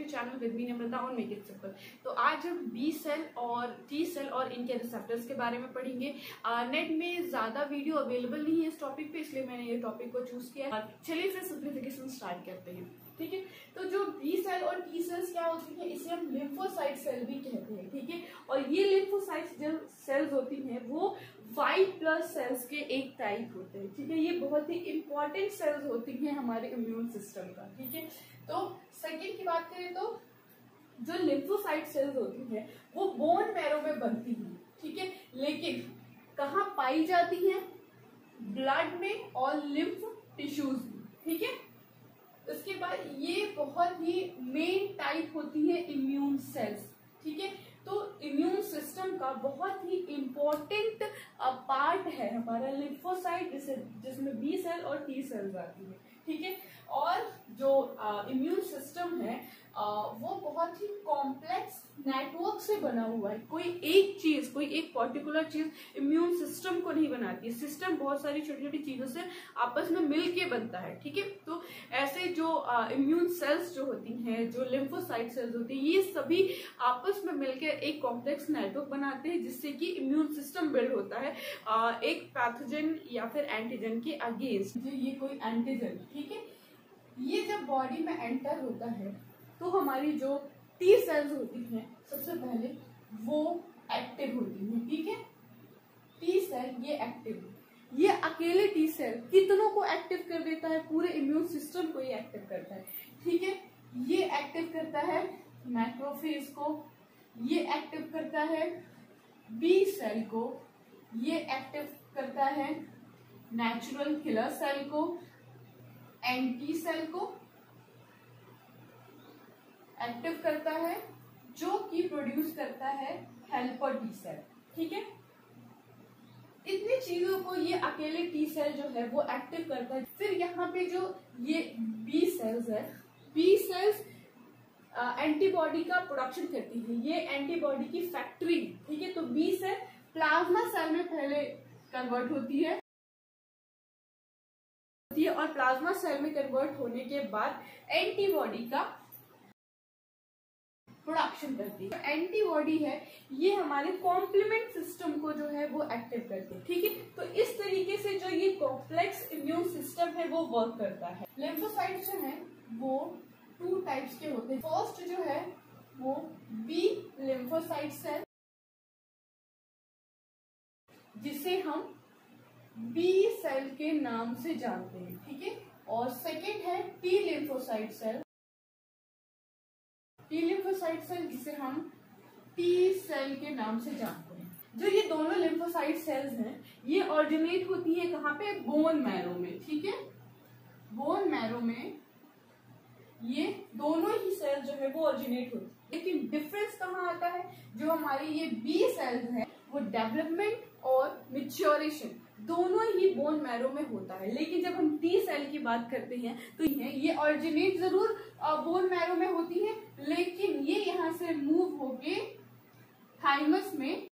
Your channel with me Namrata on make it simple तो आज हम बी सेल और टी सेल और इनके रिसेप्टर्स के बारे में पढ़ेंगे। नेट में ज़्यादा वीडियो अवेलेबल नहीं है इस टॉपिक पे, इसलिए मैंने ये टॉपिक को चूज़ किया चलिए फिर सिंप्लीफिकेशन स्टार्ट करते हैं। ठीक है? तो जो बी सेल और टी सेल्स क्या होती हैं, इसे हम लिम्फोसाइट सेल भी कहते हैं। ठीक है? और ये लिम्फोसाइट जो सेल्स होती हैं, वो वाइट ब्लड सेल्स के एक टाइप होते हैं। ठीक है? ये बहुत ही इंपॉर्टेंट सेल्स होती हैं हमारे इम्यून सिस्टम का। ठीक है? तो सेकेंड की बात करें तो जो लिम्फोसाइट सेल्स होती हैं, वो बोन मैरो में बनती हैं, ठीक है? लेकिन कहा पाई जाती हैं? ब्लड में और लिम्फ टिश्यूज में, ठीक है? उसके बाद ये बहुत ही मेन टाइप होती है इम्यून सेल्स ठीक है? तो इम्यून सिस्टम का बहुत ही इम्पोर्टेंट पार्ट है हमारा लिम्फोसाइट जिसमें बी सेल और टी सेल्स आती है, ठीक है? और जो इम्यून सिस्टम है आ, वो बहुत ही कॉम्प्लेक्स नेटवर्क से बना हुआ है। कोई एक चीज़ कोई एक पर्टिकुलर चीज़ इम्यून सिस्टम को नहीं बनाती है। सिस्टम बहुत सारी छोटी छोटी चीज़ों से आपस में मिल के बनता है ठीक है? तो ऐसे जो इम्यून सेल्स जो होती हैं जो लिम्फोसाइट सेल्स होती हैं ये सभी आपस में मिलकर एक कॉम्प्लेक्स नेटवर्क बनाते हैं जिससे कि इम्यून सिस्टम बिल्ड होता है आ, एक पैथोजन या फिर एंटीजन के अगेंस्ट ये कोई एंटीजन ठीक है? ये जब बॉडी में एंटर होता है तो हमारी जो टी सेल्स होती हैं, सबसे पहले वो एक्टिव होती हैं, ठीक है? टी सेल ये एक्टिव ये अकेले टी सेल कितनों को एक्टिव कर देता है? पूरे इम्यून सिस्टम को ये एक्टिव करता है, ठीक है? ये एक्टिव करता है मैक्रोफेज को, ये एक्टिव करता है बी सेल को, ये एक्टिव करता है नेचुरल किलर सेल को एंटी सेल को एक्टिव करता है, जो कि प्रोड्यूस करता है हेल्पर टी सेल। ठीक है? इतनी चीज़ों को ये अकेले टी सेल जो है, वो एक्टिव करता है। फिर यहाँ पे जो ये बी सेल्स है, बी सेल्स एंटीबॉडी का प्रोडक्शन करती है। ये एंटीबॉडी की फैक्ट्री, ठीक है? तो बी सेल प्लाज्मा सेल में पहले कन्वर्ट होती है। और प्लाज्मा सेल में कन्वर्ट होने के बाद एंटीबॉडी का प्रोडक्शन करती है। एंटीबॉडी है, ये हमारे कॉम्प्लीमेंट सिस्टम को जो है वो एक्टिव करती है, ठीक है? तो इस तरीके से जो ये कॉम्प्लेक्स इम्यून सिस्टम है, वो वर्क करता है। लिम्फोसाइट जो है, वो टू टाइप्स के होते हैं। फ़र्स्ट जो है, वो बी लिम्फोसाइट सेल जिसे हम बी सेल के नाम से जानते हैं, ठीक है? और सेकेंड है T lymphocyte cell T lymphocyte cell जिसे हम टी सेल के नाम से जानते हैं। जो ये दोनों लिम्फोसाइट सेल्स हैं, ये ऑरिजिनेट होती है कहाँ पे? बोन मैरो में, ठीक है? बोन मैरो में ये दोनों ही सेल्स जो है वो ऑरिजिनेट होती है। लेकिन डिफरेंस कहाँ आता है? जो हमारी ये बी सेल्स है, वो डेवलपमेंट और मिच्योरेशन दोनों ही बोन मैरो में होता है। लेकिन जब हम टी सेल की बात करते हैं तो ये ऑरिजिनेट ज़रूर बोन मैरो में होती है, लेकिन ये यहाँ से मूव होके थाइमस में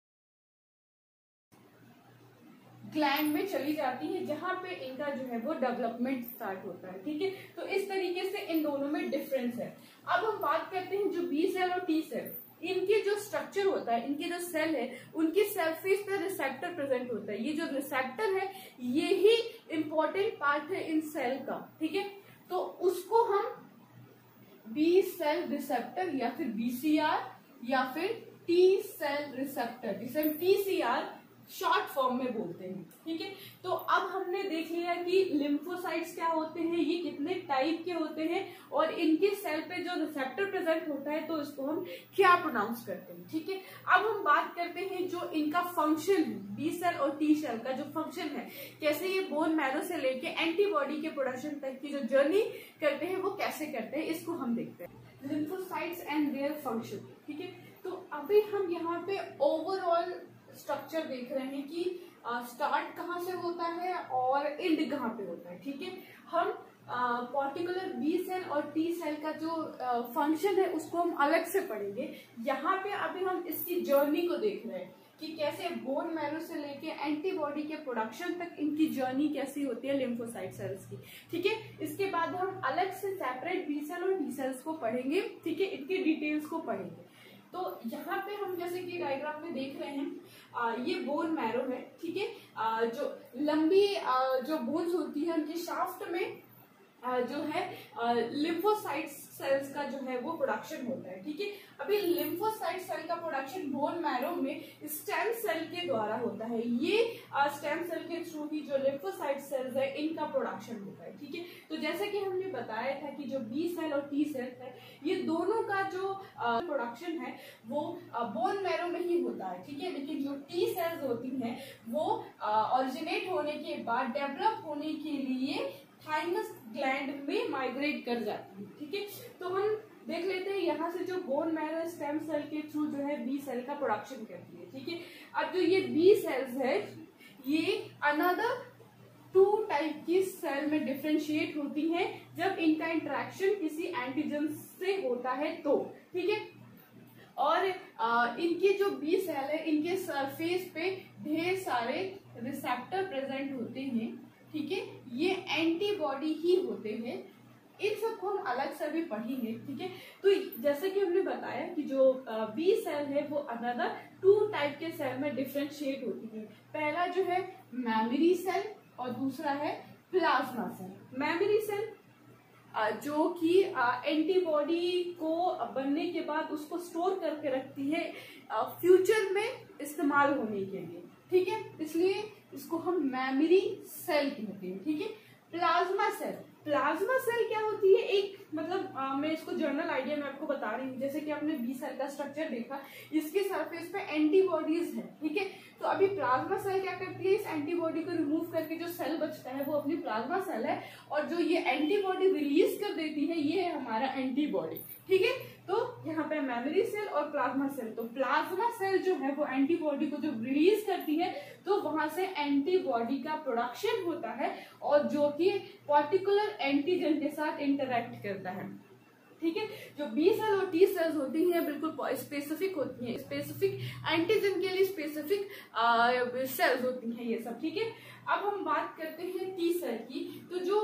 ग्लैंड में चली जाती है, जहाँ पे इनका जो है वो डेवलपमेंट स्टार्ट होता है, ठीक है? तो इस तरीके से इन दोनों में डिफरेंस है। अब हम बात करते हैं जो बी सेल और टी सेल इनके जो स्ट्रक्चर होता है, इनके जो सेल है, उनकी सरफेस पर रिसेप्टर प्रेजेंट होता है। ये जो रिसेप्टर है, ये ही इंपॉर्टेंट पार्ट है इन सेल का, ठीक है? तो उसको हम बी सेल रिसेप्टर या फिर बीसीआर या फिर टी सेल रिसेप्टर जिसे हम टीसीआर शॉर्ट फॉर्म में बोलते हैं, ठीक है? तो अब हमने देख लिया कि लिम्फोसाइट्स क्या होते हैं, ये कितने टाइप के होते हैं और इनके सेल पे जो रिसेप्टर प्रेजेंट होता है तो इसको हम क्या प्रोनाउंस करते हैं, ठीक है? अब हम बात करते हैं जो इनका फ़ंक्शन है बी सेल और टी सेल का जो फ़ंक्शन है, कैसे ये बोन मैरो से लेके एंटीबॉडी के प्रोडक्शन तक की जो जर्नी करते हैं, वो कैसे करते हैं, इसको हम देखते हैं। लिम्फोसाइट्स एंड देयर फ़ंक्शन ठीक है? तो अभी हम यहाँ पे ओवरऑल स्ट्रक्चर देख रहे हैं कि स्टार्ट कहाँ से होता है और एंड कहाँ पे होता है, ठीक है? हम पर्टिकुलर बी सेल और टी सेल का जो फ़ंक्शन है उसको हम अलग से पढ़ेंगे। यहाँ पे अभी हम इसकी जर्नी को देख रहे हैं कि कैसे बोन मैरो से लेके एंटीबॉडी के प्रोडक्शन तक इनकी जर्नी कैसी होती है लिम्फोसाइट सेल्स की, ठीक है? इसके बाद हम अलग से सेपरेट बी सेल और टी सेल्स को पढ़ेंगे, ठीक है? इनकी डिटेल्स को पढ़ेंगे। तो यहाँ पे हम जैसे कि डायग्राम में देख रहे हैं आ, ये बोन मैरो है ठीक है? जो लंबी आ, जो बोन्स होती है उनके शाफ्ट में जो है लिम्फोसाइट सेल्स का जो है वो प्रोडक्शन होता है, ठीक है? अभी लिम्फोसाइट सेल का प्रोडक्शन बोन मैरो में स्टेम सेल के द्वारा होता है। ये स्टेम सेल के थ्रू ही जो लिम्फोसाइट सेल्स है, इनका प्रोडक्शन होता है, ठीक है? तो जैसे कि हमने बताया था कि जो बी सेल और टी सेल है, ये दोनों का जो प्रोडक्शन है, वो बोन मैरो में ही होता है, ठीक है? लेकिन जो टी सेल्स होती हैं, वो ऑरिजिनेट होने के बाद डेवलप होने के लिए थाइमस ग्लैंड में माइग्रेट कर जाती है, ठीक है? तो हम देख लेते हैं, यहाँ से जो बोन मैरो स्टेम सेल के थ्रू जो है बी सेल का प्रोडक्शन करती है, ठीक है? अब जो ये बी सेल्स है, ये अनदर टू टाइप की सेल में डिफ्रेंशिएट होती हैं। जब इनका इंटरेक्शन किसी एंटीजन से होता है तो ठीक है? और इनके जो बी सेल है, इनके सरफेस पे ढेर सारे रिसेप्टर प्रेजेंट होते हैं। ठीक है? ये एंटीबॉडी ही होते हैं। इन सबको हम अलग से भी पढ़ेंगे, ठीक है? तो जैसे कि हमने बताया कि जो बी सेल है, वो अनदर टू टाइप के सेल में डिफ्रेंशिएट होती है। पहला जो है मेमोरी सेल और दूसरा है प्लाज्मा सेल मेमोरी सेल जो कि एंटीबॉडी को बनने के बाद उसको स्टोर करके रखती है फ्यूचर में इस्तेमाल होने के लिए। ठीक है? इसलिए इसको हम मेमोरी सेल कहते हैं ठीक है? प्लाज्मा सेल प्लाज्मा सेल क्या होती है? एक मतलब आ, मैं इसको जर्नल आइडिया में आपको बता रही हूँ। जैसे कि आपने बी सेल का स्ट्रक्चर देखा इसके सरफेस पे एंटीबॉडीज है ठीक है? तो अभी प्लाज्मा सेल क्या करती है? इस एंटीबॉडी को रिमूव करके जो सेल बचता है वो अपनी प्लाज्मा सेल है और जो ये एंटीबॉडी रिलीज़ कर देती है ये है हमारा एंटीबॉडी ठीक है? तो यहाँ पे मेमोरी सेल और प्लाज्मा सेल तो प्लाज्मा सेल जो है वो एंटीबॉडी को जो रिलीज़ करती है तो वहाँ से एंटीबॉडी का प्रोडक्शन होता है और जो कि पर्टिकुलर एंटीजन के साथ इंटरेक्ट करता है। ठीक है? जो बी सेल और टी सेल्स होती हैं, बिल्कुल स्पेसिफिक होती हैं। स्पेसिफिक एंटीजन के लिए स्पेसिफिक सेल्स होती हैं ये सब ठीक है? अब हम बात करते हैं सेल की। तो जो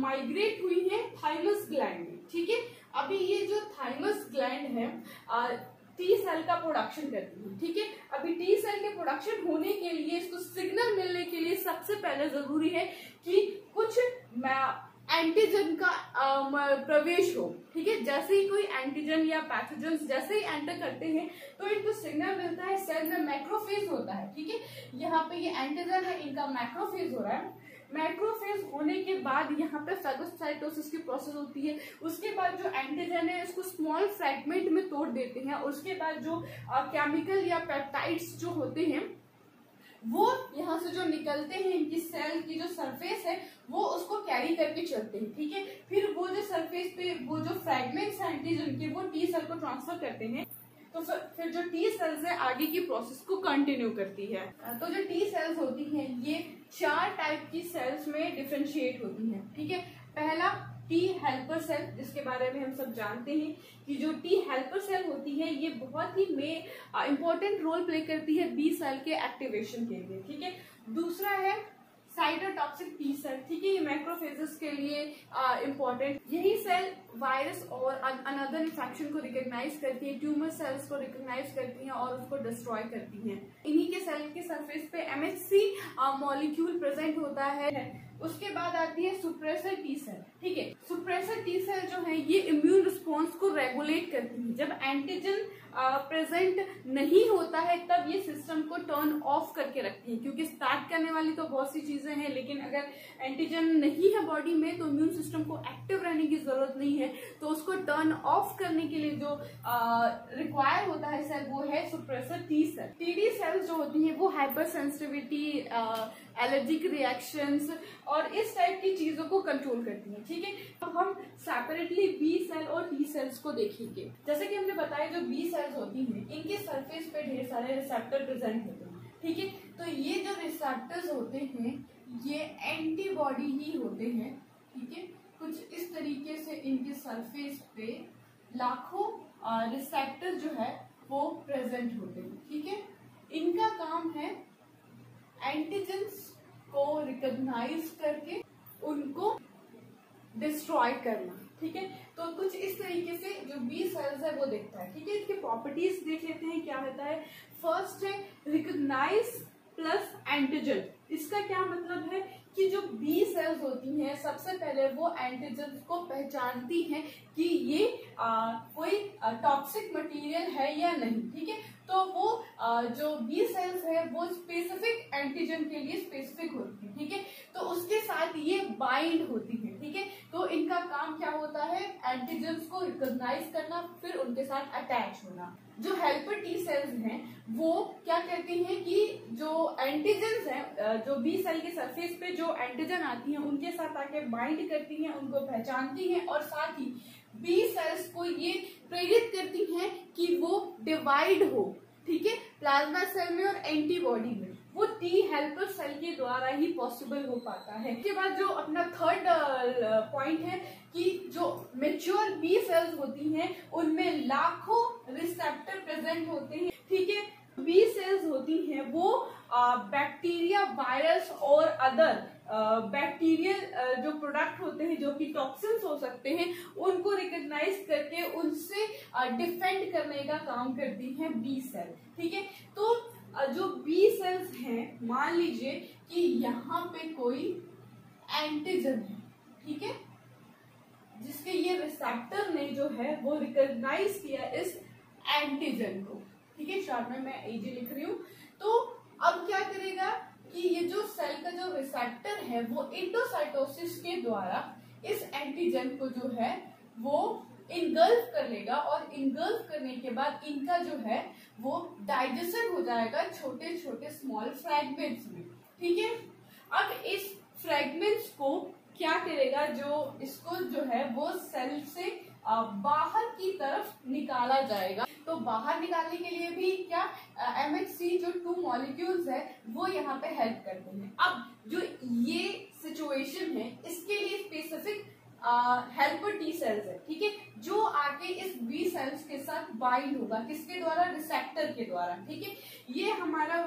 माइग्रेट हुई है थाइमस ग्लैंड ठीक है? अभी ये जो थाइमस ग्लैंड है आ, टी सेल का प्रोडक्शन करती है ठीक है? अभी टी सेल के प्रोडक्शन होने के लिए इसको सिग्नल मिलने के लिए सबसे पहले ज़रूरी है कि कुछ एंटीजन का प्रवेश हो, ठीक है? जैसे ही कोई एंटीजन या पैथोजन जैसे ही एंटर करते हैं तो इनको सिग्नल मिलता है सेल में मैक्रोफेज होता है, ठीक है? यहाँ पे ये एंटीजन है, इनका मैक्रोफेज हो रहा है। मैक्रोफेज होने के बाद यहाँ पे फेगोसाइटोसिस की प्रोसेस होती है। उसके बाद जो एंटीजन है, इसको स्मॉल फ्रेगमेंट में तोड़ देते हैं। उसके बाद जो केमिकल या पेप्टाइड्स जो होते हैं वो यहाँ से जो निकलते हैं, इनकी सेल की जो सरफेस है, वो उसको कैरी करके चलते हैं, ठीक है? फिर वो जो सरफेस पे वो जो फ्रेगमेंट्स हैं एंटीजन के वो टी सेल को ट्रांसफ़र करते हैं। तो फिर जो टी सेल्स है, आगे की प्रोसेस को कंटिन्यू करती है। तो जो टी सेल्स होती हैं, ये चार टाइप की सेल्स में डिफ्रेंशिएट होती हैं, ठीक है? पहला टी हेल्पर सेल, जिसके बारे में हम सब जानते हैं कि जो टी हेल्पर सेल होती है, ये बहुत ही में इम्पोर्टेंट रोल प्ले करती है बी सेल के एक्टिवेशन के लिए, ठीक है? दूसरा है साइटोटॉक्सिक टी सेल ठीक है? ये मैक्रोफेजेस के लिए इम्पोर्टेंट यही सेल वायरस और अनदर इन्फेक्शन को रिकॉग्नाइज करती है ट्यूमर सेल्स को रिकॉग्नाइज करती हैं और उसको डिस्ट्रॉय करती हैं। इन्हीं के सेल के सरफेस पे एमएचसी मॉलिक्यूल प्रेजेंट होता है। उसके बाद आती है सुप्रेसर टी सेल ठीक है? सुप्रेसर टी सेल जो है, ये इम्यून रिस्पॉन्स को रेगुलेट करती है। जब एंटीजन प्रेजेंट नहीं होता है, तब ये सिस्टम को टर्न ऑफ़ करके रखती है, क्योंकि स्टार्ट करने वाली तो बहुत सी चीज़ें हैं, लेकिन अगर एंटीजन नहीं है बॉडी में तो इम्यून सिस्टम को एक्टिव रहने की ज़रूरत नहीं है। तो उसको टर्न ऑफ़ करने के लिए जो रिक्वायर होता है सेल वो है suppressor T cell TD cells जो होती है, वो हाइपर सेंसिटिविटी एलर्जिक रिएक्शंस और इस टाइप की चीज़ों को कंट्रोल करती है, ठीक है? अब हम सेपरेटली बी सेल और टी सेल्स को देखेंगे। जैसे कि हमने बताया, जो बी सेल्स होती हैं, इनके सरफेस पे ढेर सारे रिसेप्टर प्रेजेंट होते हैं, ठीक है? तो ये जो रिसेप्टर्स होते हैं, ये एंटीबॉडी ही होते हैं, ठीक है? कुछ इस तरीके से इनके सरफेस पे लाखों रिसेप्टर जो है, वो प्रेजेंट होते हैं, ठीक है? इनका काम है एंटीजेंस को रिकॉग्नाइज करके उनको डिस्ट्रॉय करना, ठीक है? तो कुछ इस तरीके से जो बी सेल्स है, वो देखता है, ठीक है? इसके प्रॉपर्टीज़ देख लेते हैं, क्या होता है? फ़र्स्ट है रिकॉग्नाइज प्लस एंटीजन इसका क्या मतलब है? कि जो बी सेल्स होती हैं सबसे पहले वो एंटीजन को पहचानती हैं कि ये आ, कोई टॉक्सिक मटेरियल है या नहीं ठीक है? तो वो आ, जो बी सेल्स है वो स्पेसिफिक एंटीजन के लिए स्पेसिफिक होती है ठीक है? तो उसके साथ ये बाइंड होती है। ठीक है? तो इनका काम क्या होता है? एंटीजन को रिकोगनाइज करना, फिर उनके साथ अटैच होना। जो हेल्पर टी सेल्स हैं, वो क्या करती हैं कि जो एंटीजन हैं जो बी सेल के सरफेस पे जो एंटीजन आती हैं, उनके साथ आके बाइंड करती हैं, उनको पहचानती हैं और साथ ही बी सेल्स को ये प्रेरित करती हैं कि वो डिवाइड हो, ठीक है? प्लाज्मा सेल में और एंटीबॉडी में। वो टी हेल्पर सेल के द्वारा ही पॉसिबल हो पाता है। इसके बाद जो अपना थर्ड पॉइंट है कि जो मेच्योर बी सेल्स होती हैं, उनमें लाखों रिसेप्टर प्रेजेंट होते हैं। ठीक है? बी सेल्स होती हैं वो बैक्टीरिया वायरस और अदर बैक्टीरियल जो प्रोडक्ट होते हैं, जो कि टॉक्सिन्स हो सकते हैं, उनको रिकॉग्नाइज करके उनसे डिफेंड करने का काम करती हैं बी सेल ठीक है? तो जो बी सेल्स हैं, मान लीजिए कि यहाँ पे कोई एंटीजन है, ठीक है? जिसके ये रिसेप्टर ने जो है, वो रिकॉग्नाइज किया इस एंटीजन को, ठीक है? शार्ट में मैं एजी लिख रही हूँ। तो अब क्या करेगा कि ये जो सेल का जो रिसेप्टर है, वो इंडोसाइटोसिस के द्वारा इस एंटीजन को जो है, वो इनगल्फ कर लेगा और इनगल्फ करने के बाद इनका जो है, वो डाइजेशन हो जाएगा छोटे छोटे स्मॉल फ्रैगमेंट्स में। ठीक है? अब इस फ्रैगमेंट्स को क्या करेगा जो इसको जो है, वो सेल से बाहर की तरफ़ निकाला जाएगा। तो बाहर निकालने के लिए भी क्या एम एच सी जो टू मॉलिक्यूल्स है, वो यहाँ पे हेल्प करते हैं। अब जो ये सिचुएशन है, इसके लिए स्पेसिफिक हेल्पर टी सेल्स है, ठीक है? जो आके इस बी सेल्स के साथ बाइंड होगा, किसके द्वारा? रिसेप्टर के द्वारा, ठीक है? ये हमारा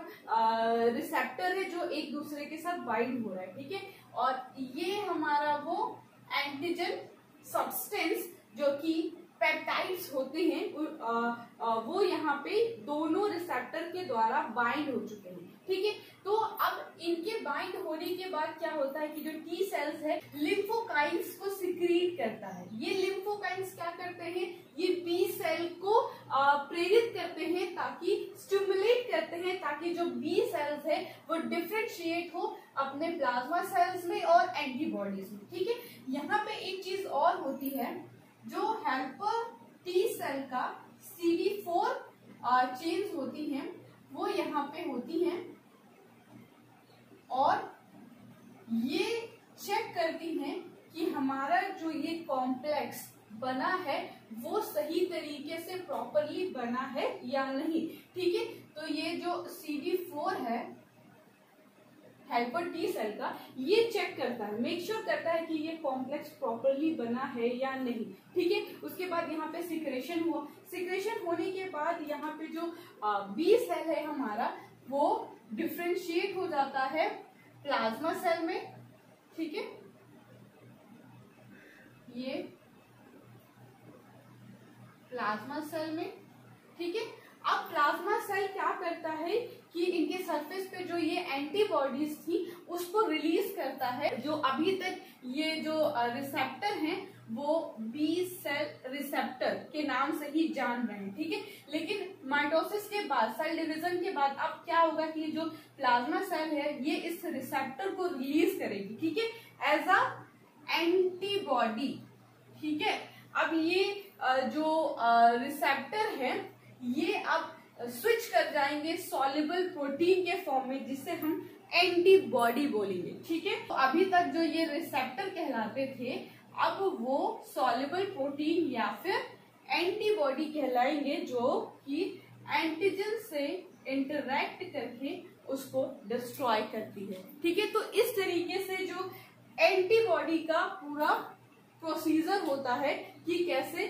रिसेप्टर है जो एक दूसरे के साथ बाइंड हो रहा है, ठीक है? और ये हमारा वो एंटीजन सब्सटेंस जो कि पेप्टाइड्स होते हैं वो यहाँ पे दोनों रिसेप्टर के द्वारा बाइंड हो चुके हैं, ठीक है? तो अब इनके बाइंड होने के बाद क्या होता है कि जो टी सेल्स है लिम्फोकाइंस को सिक्रीट करता है। ये लिम्फोकाइंस क्या करते हैं? ये बी सेल को प्रेरित करते हैं ताकि स्टिमुलेट करते हैं, ताकि जो बी सेल्स है, वो डिफ्रेंशिएट हो अपने प्लाज्मा सेल्स में और एंटीबॉडीज में, ठीक है? यहाँ पे एक चीज़ और होती है जो हेल्पर टी सेल का सी डी फोर चेंज होती हैं, वो यहाँ पे होती हैं। और ये चेक करती हैं कि हमारा जो ये कॉम्प्लेक्स बना है, वो सही तरीके से प्रॉपरली बना है या नहीं। ठीक है? तो ये जो सी डी फोर है हेल्पर टी सेल का, ये चेक करता है मेक श्योर sure करता है कि ये कॉम्प्लेक्स प्रॉपरली बना है या नहीं। ठीक है? उसके बाद यहाँ पे सिक्रेशन हुआ। सिक्रेशन होने के बाद यहाँ पे जो बी सेल है हमारा, वो डिफ्रेंशिएट हो जाता है प्लाज्मा सेल में। ठीक है? ये प्लाज्मा सेल में। ठीक है? अब प्लाज्मा सेल क्या करता है कि इनके सरफेस पे जो ये एंटीबॉडीज थी, उसको रिलीज़ करता है। जो अभी तक ये जो रिसेप्टर हैं, वो बी सेल रिसेप्टर के नाम से ही जान रहे हैं, ठीक है? लेकिन माइटोसिस के बाद सेल डिवीज़न के बाद अब क्या होगा कि जो प्लाज्मा सेल है, ये इस रिसेप्टर को रिलीज़ करेगी, ठीक है? एज अ एंटीबॉडी ठीक है? अब ये जो रिसेप्टर है ये अब स्विच कर जाएँगे सॉल्युबल प्रोटीन के फॉर्म में जिससे हम एंटीबॉडी बोलेंगे, ठीक है? तो अभी तक जो ये रिसेप्टर कहलाते थे, अब वो सॉल्युबल प्रोटीन या फिर एंटीबॉडी कहलाएँगे, जो कि एंटीजन से इंटरेक्ट करके उसको डिस्ट्रॉय करती है, ठीक है? तो इस तरीके से जो एंटीबॉडी का पूरा प्रोसीजर होता है कि कैसे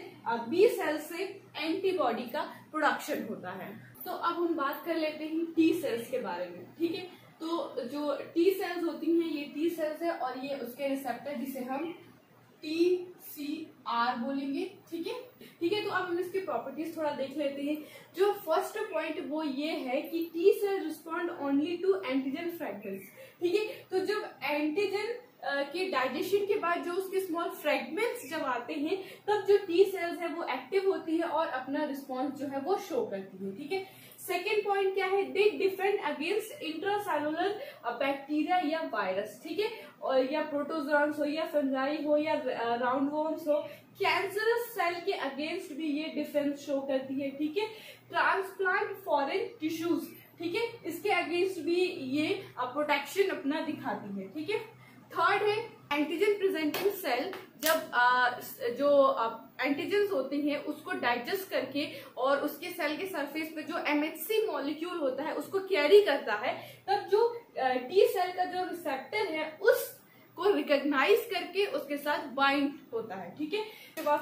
बी सेल से एंटीबॉडी का प्रोडक्शन होता है। तो अब हम बात कर लेते हैं टी सेल्स के बारे में, ठीक है? तो जो टी सेल्स होती हैं, ये टी सेल्स है और ये उसके रिसेप्टर जिसे हम टी सी आर बोलेंगे, ठीक है? ठीक है तो अब हम इसकी प्रॉपर्टीज़ थोड़ा देख लेते हैं। जो फ़र्स्ट पॉइंट वो ये है कि T cell respond only to antigen fragments ठीक है? तो जब एंटीजन के डाइजेशन के बाद जो उसके स्मॉल फ्रेगमेंट्स जब आते हैं, तब जो टी सेल्स है वो एक्टिव होती है और अपना रिस्पॉन्स जो है वो शो करती है, ठीक है? सेकेंड पॉइंट क्या है? They defend against intracellular bacteria या वायरस ठीक है? और या प्रोटोजोन्स हो या फंजाई हो या राउंड वॉर्म्स हो कैंसरस सेल के अगेंस्ट भी ये डिफेंस शो करती है, ठीक है? ट्रांसप्लांट फॉरेन टिश्यूज ठीक है? इसके अगेंस्ट भी ये प्रोटेक्शन अपना दिखाती है, ठीक है? थर्ड है एंटीजन प्रेजेंटिंग सेल जब आ, जो एंटीजन होते हैं उसको डाइजेस्ट करके और उसके सेल के सरफेस पे जो एमएचसी मॉलिक्यूल होता है उसको कैरी करता है तब जो टी सेल का जो रिसेप्टर है उस को रिकॉग्नाइज करके उसके साथ बाइंड होता है ठीक है?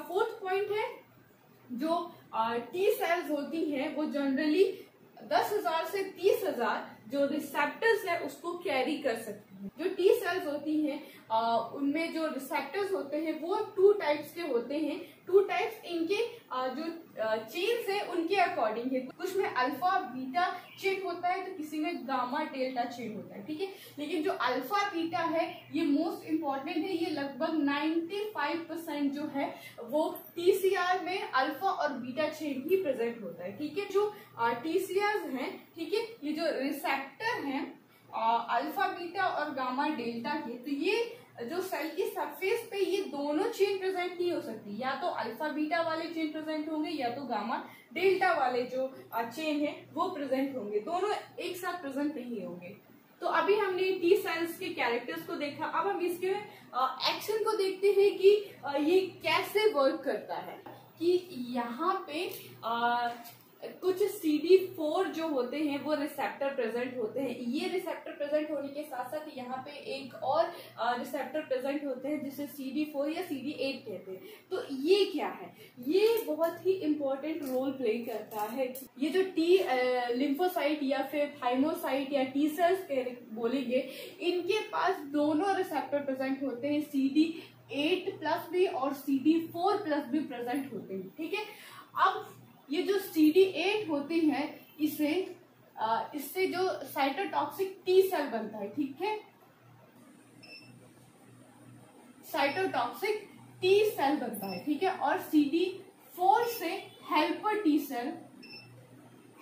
फोर्थ पॉइंट है जो टी सेल्स होती हैं वो जनरली दस हज़ार से तीस हज़ार जो रिसेप्टर्स है, उसको कैरी कर सकती है। जो टी सेल्स होती हैं उनमें जो रिसेप्टर्स होते हैं, वो टू टाइप्स के होते हैं। टू टाइप्स इनके जो चेन्स है, उनके अकॉर्डिंग है। कुछ में अल्फ़ा बीटा चेन होता है तो किसी में गामा डेल्टा चेन होता है, ठीक है? लेकिन जो अल्फ़ा बीटा है, ये मोस्ट इंपॉर्टेंट है, ये लगभग 95 परसेंट जो है, वो टीसीआर में अल्फ़ा और बीटा चेन ही प्रेजेंट होता है, ठीक है? जो टीसीआर हैं, ठीक है? ये जो रिसेप्टर हैं अल्फ़ा बीटा और गामा डेल्टा के तो ये जो सेल की सरफेस पे ये दोनों चेन प्रेजेंट नहीं हो सकती। या तो अल्फ़ा बीटा वाले चेन प्रेजेंट होंगे, या तो गामा डेल्टा वाले जो चेन है, वो प्रेजेंट होंगे। दोनों एक साथ प्रेजेंट नहीं होंगे। तो अभी हमने टी सेल्स के कैरेक्टर्स को देखा। अब हम इसके एक्शन को देखते हैं कि ये कैसे वर्क करता है। कि यहाँ पे कुछ सी डी फोर जो होते हैं, वो रिसेप्टर प्रेजेंट होते हैं। ये रिसेप्टर प्रेजेंट होने के साथ साथ यहाँ पे एक और रिसेप्टर प्रेजेंट होते हैं, जिसे सी डी फोर या सी डी एट कहते हैं। तो ये क्या है? ये बहुत ही इम्पोर्टेंट रोल प्ले करता है। ये जो टी लिम्फोसाइट या फिर थाइमोसाइट या टी सेल्स बोलेंगे, इनके पास दोनों रिसेप्टर प्रेजेंट होते हैं। सी डी एट प्लस भी और सी डी फोर प्लस भी प्रेजेंट होते हैं। ठीक है? अब ये जो सी डी एट होती है, इसे इससे जो साइटोटॉक्सिक टी सेल बनता है, ठीक है? साइटोटॉक्सिक टी सेल बनता है, ठीक है? और सी डी फोर से helper T cell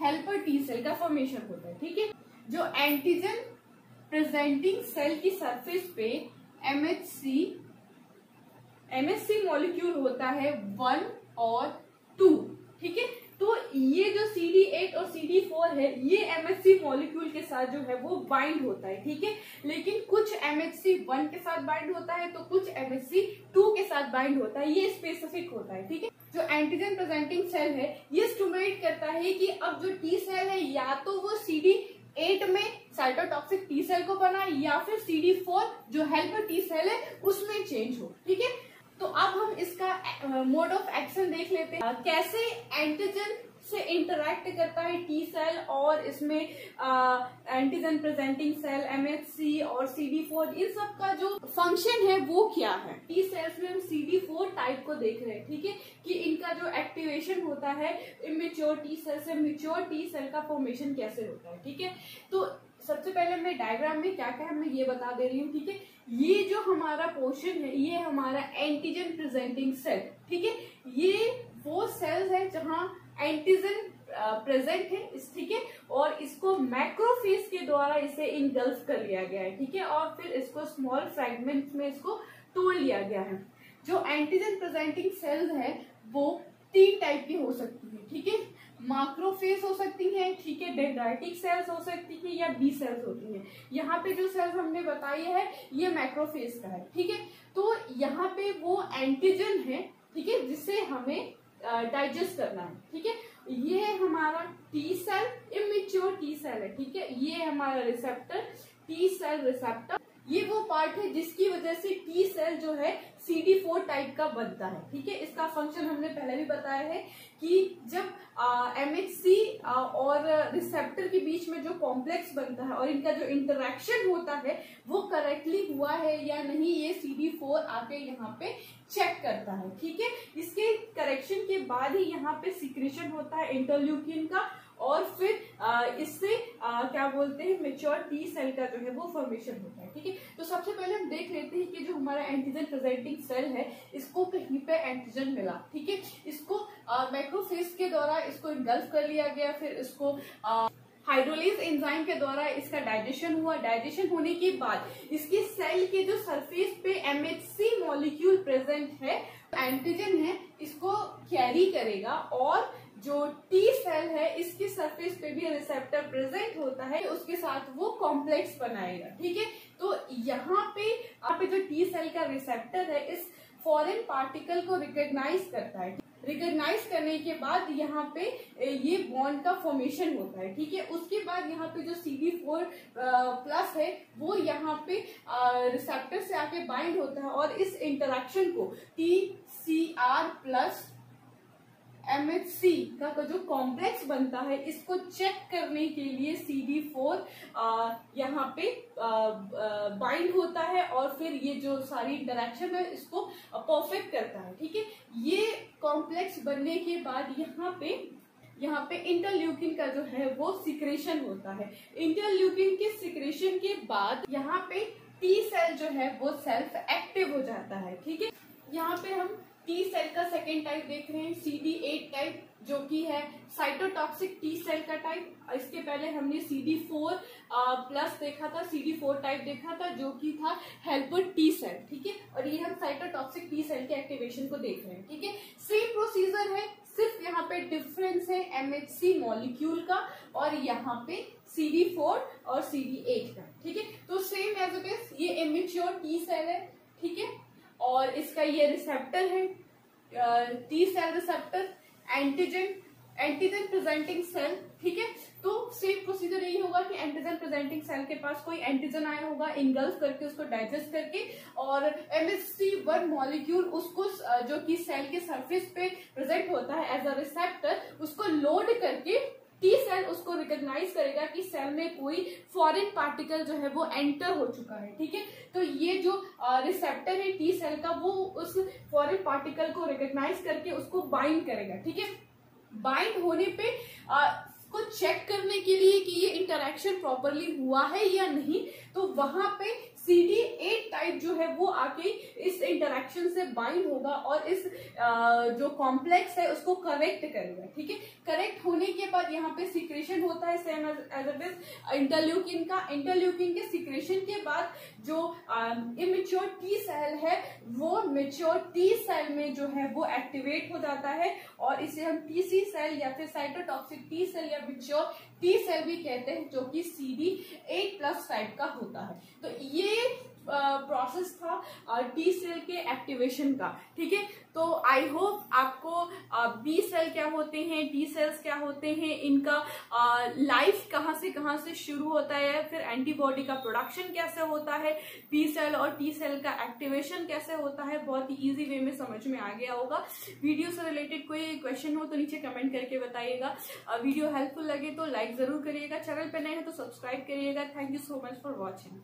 helper T cell का फॉर्मेशन होता है, ठीक है? जो एंटीजन प्रेजेंटिंग सेल की सरफेस पे एमएचसी एमएचसी मॉलिक्यूल होता है वन और टू ठीक है? तो ये जो सी डी एट और सी डी फोर है, ये एमएचसी मॉलिक्यूल के साथ जो है वो बाइंड होता है, ठीक है? लेकिन कुछ एमएचसी वन के साथ बाइंड होता है तो कुछ एमएचसी टू के साथ बाइंड होता है, ये स्पेसिफिक होता है, ठीक है? जो एंटीजन प्रेजेंटिंग सेल है, ये स्टूमेट करता है कि अब जो टी सेल है, या तो वो सी डी एट में साइटोटॉक्सिक टी सेल को बना या फिर सी डी फोर जो हेल्पर टी सेल है, उसमें चेंज हो, ठीक है? मोड ऑफ़ एक्शन देख लेते हैं। कैसे एंटीजन से इंटरेक्ट करता है टी सेल और इसमें एंटीजन प्रेजेंटिंग सेल एमएचसी और सी डी फोर इन सब का जो फ़ंक्शन है वो क्या है? टी सेल्स में हम सी डी फोर टाइप को देख रहे हैं, ठीक है? कि इनका जो एक्टिवेशन होता है इमेच्योर टी सेल से मिच्योर टी सेल का फॉर्मेशन कैसे होता है, ठीक है? तो सबसे पहले मैं डायग्राम में क्या क्या है मैं ये बता दे रही हूँ, ठीक है? ये जो हमारा पोर्शन है, ये हमारा एंटीजन प्रेजेंटिंग सेल ठीक है? ये वो सेल्स है जहाँ एंटीजन प्रेजेंट है, इस, ठीक है? और इसको मैक्रोफेज के द्वारा इसे इनगल्फ कर लिया गया है, ठीक है? और फिर इसको स्मॉल फ्रेगमेंट में इसको तोड़ लिया गया है। जो एंटीजन प्रेजेंटिंग सेल्स है, वो तीन टाइप की हो सकती है, ठीक है? माक्रोफेज हो सकती है, ठीक है डेंड्राइटिक सेल्स हो सकती है या बी सेल्स होती है। यहाँ पे जो सेल्स हमने बताई है, ये मैक्रोफेज का है, ठीक है? तो यहाँ पे वो एंटीजन है, ठीक है जिसे हमें डाइजेस्ट करना है, ठीक है? ये हमारा T cell immature T cell है, ठीक है? ये हमारा रिसेप्टर टी सेल रिसेप्टर ये वो पार्ट है जिसकी वजह से टी सेल जो है सी डी फोर टाइप का बनता है, ठीक है? इसका फ़ंक्शन हमने पहले भी बताया है कि जब एम एच सी और रिसेप्टर के बीच में जो कॉम्प्लेक्स बनता है और इनका जो इंटरेक्शन होता है, वो करेक्टली हुआ है या नहीं, ये सी डी फोर आके यहाँ पे चेक करता है, ठीक है? इसके करेक्शन के बाद ही यहाँ पे सिक्रेशन होता है इंटरल्यूकिन का और फिर इससे क्या बोलते हैं मेच्योर टी सेल का जो है वो फॉर्मेशन होता है, ठीक है? तो सबसे पहले हम देख लेते हैं कि जो हमारा एंटीजन प्रेजेंटिंग सेल है, इसको कहीं पे एंटीजन मिला, ठीक है? इसको माइक्रोफेस के द्वारा इसको इनगल्फ कर लिया गया, फिर इसको हाइड्रोलिस एंजाइम के द्वारा इसका डाइजेशन हुआ। डाइजेशन होने के बाद इसकी सेल के जो सरफेस पे एमएचसी मॉलिक्यूल प्रेजेंट है एंटीजन है, इसको कैरी करेगा और जो टी सेल है, इसके सरफेस पे भी रिसेप्टर प्रेजेंट होता है, उसके साथ वो कॉम्प्लेक्स बनाएगा, ठीक है? तो यहाँ पे आप जो टी सेल का रिसेप्टर है, इस फॉरेन पार्टिकल को रिकॉग्नाइज करता है रिकॉग्नाइज करने के बाद यहाँ पे ये बॉन्ड का फॉर्मेशन होता है, ठीक है? उसके बाद यहाँ पे जो सी डी फोर प्लस है, वो यहाँ पे रिसेप्टर से आके बाइंड होता है और इस इंटरेक्शन को T C R plus MHC का जो कॉम्प्लेक्स बनता है, इसको चेक करने के लिए सी डी फोर यहाँ पे बाइंड होता है और फिर ये जो सारी इंटरेक्शन है, इसको परफेक्ट करता है, ठीक है? ये कॉम्प्लेक्स बनने के बाद यहाँ पे यहाँ पे इंटरल्यूकिन का जो है, वो सिक्रेशन होता है। इंटरल्यूकिन के सिक्रेशन के बाद यहाँ पे टी सेल जो है, वो सेल्फ एक्टिव हो जाता है, ठीक है? यहाँ पे हम टी सेल का सेकेंड टाइप देख रहे हैं सी डी एट टाइप जो कि है साइटोटॉक्सिक टी सेल का टाइप इसके पहले हमने सी डी फोर प्लस देखा था सी डी फोर टाइप देखा था, जो कि था हेल्पर टी सेल ठीक है? और ये हम साइटोटॉक्सिक टी सेल के एक्टिवेशन को देख रहे हैं, ठीक है? सेम प्रोसीजर है, सिर्फ़ यहाँ पे डिफरेंस है एमएचसी मॉलिक्यूल का और यहाँ पे सी डी फोर और सी डी एट का, ठीक है? तो सेम एज इट इज़ ये इमेच्योर टी सेल है, ठीक है? और इसका ये रिसेप्टर है T cell receptor antigen antigen presenting cell ठीक है? तो सेम प्रोसीजर यही होगा कि एंटीजन प्रेजेंटिंग सेल के पास कोई एंटीजन आया होगा इनगल्फ करके उसको डाइजेस्ट करके और एमएससी वन मॉलिक्यूल उसको जो कि सेल के सरफेस पे प्रेजेंट होता है एज अ रिसेप्टर उसको लोड करके टी सेल उसको रिकॉग्नाइज करेगा कि सेल में कोई फॉरेन पार्टिकल जो है वो एंटर हो चुका है ठीक है? तो ये जो रिसेप्टर है टी सेल का वो उस फॉरेन पार्टिकल को रिकॉग्नाइज करके उसको बाइंड करेगा ठीक है? बाइंड होने पे आ, को चेक करने के लिए कि ये इंटरेक्शन प्रॉपरली हुआ है या नहीं तो वहाँ पे सी डी एट टाइप जो है वो आके इस इंटरेक्शन से बाइंड होगा और इस जो कॉम्प्लेक्स है उसको करेक्ट करेगा, ठीक है? करेक्ट होने के बाद यहाँ पे सिक्रेशन होता है सेम एज एज इंटरल्यूकिन का। इंटरल्यूकिन के सिक्रेशन के बाद जो इमेच्योर टी सेल है, वो मेच्योर टी सेल में जो है वो एक्टिवेट हो जाता है और इसे हम टीसी सेल या फिर साइटोटॉक्सिक टी सेल या मेच्योर टी सेल भी कहते हैं, जो कि C D eight plus five का होता है। तो ये प्रोसेस था टी सेल के एक्टिवेशन का, ठीक है? तो आई होप आपको बी सेल क्या होते हैं टी सेल्स क्या होते हैं, इनका लाइफ कहाँ से कहाँ से शुरू होता है, फिर एंटीबॉडी का प्रोडक्शन कैसे होता है बी सेल और टी सेल का एक्टिवेशन कैसे होता है, बहुत ही ईजी वे में समझ में आ गया होगा। वीडियो से रिलेटेड कोई क्वेश्चन हो तो नीचे कमेंट करके बताइएगा। वीडियो हेल्पफुल लगे तो लाइक ज़रूर करिएगा। चैनल पर नए हैं तो सब्सक्राइब करिएगा। Thank you so much for watching